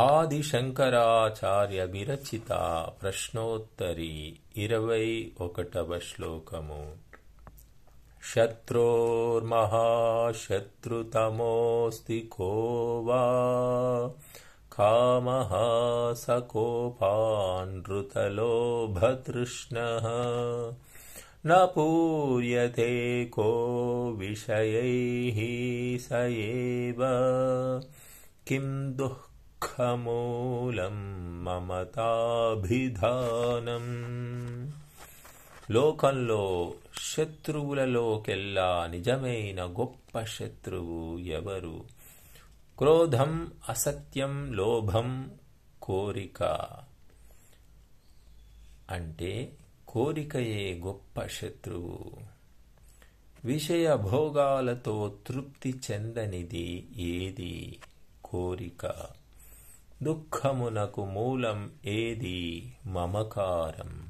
ఆదిశంకరాచార్య విరచిత ప్రశ్నోత్తరి ఇరవై ఒకటవ శ్లోకము శత్రోర్మహాశత్రుతమోస్తి కో వా కామः సకోపానృతలోభతృష్ణः न पूर्यते को विषयैः स एव किं దుఃఖమూలం మమతాభిధానం. లోకంలో శత్రువులలోకెల్లా నిజమైన గొప్ప శత్రువు ఎవరు? క్రోధం అసత్యం లోభం కోరిక. అంటే కోరికయే గొప్ప శత్రువు. విషయ భోగాలతో తృప్తి చెందనిది ఏది? కోరిక. दुःखमुनकुमूलम् एदि मम कारम्